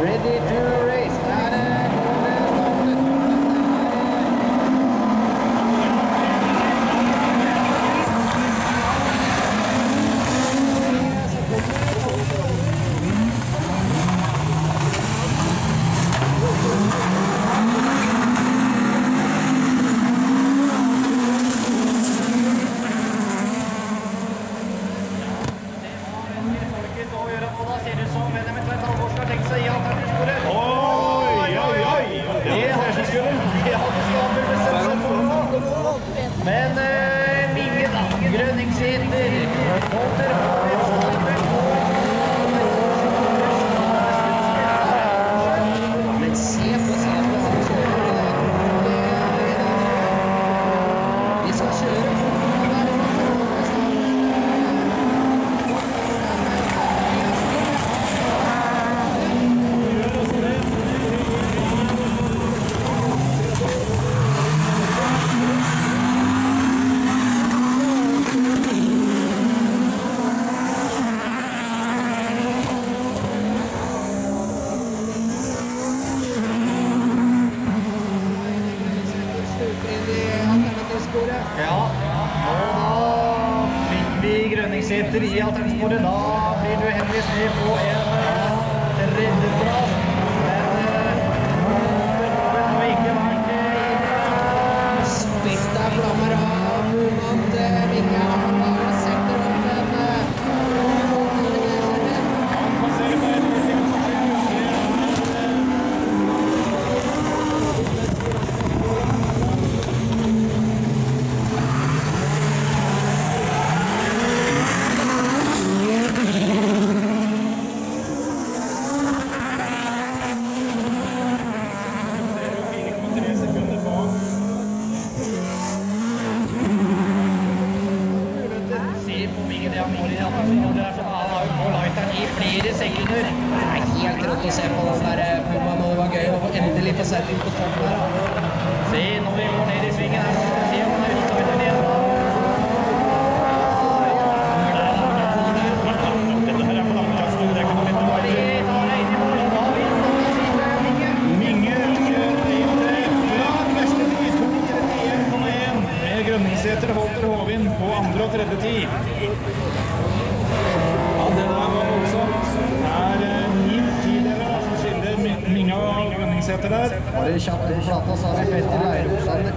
Ready to holder på Grønningseter i alternativsporet. Da blir du henvist ned på en tredjeplass. Spist av flammer av Monat Minge har setter opp en Se på Minge, det han går i alternativsporet. Det er sånn, Han har jo på lighteren i flere sekunder. Det er helt rått å se på den der eh, og det var gøy å endelig få sett inn på starten her. da. Se når vi går ned i svingen her, så se om han er ute eller ned. Dette er på langkast, det kan ikke bare ta deg inn i mål. Da vinner Minge. Minge kjører inn til ja, beste tid, 2.31,1. Med Grønningseter Holter Håvin på andre og tredje tid. Bare kjapt på plata, så har vi Petter Leirumsand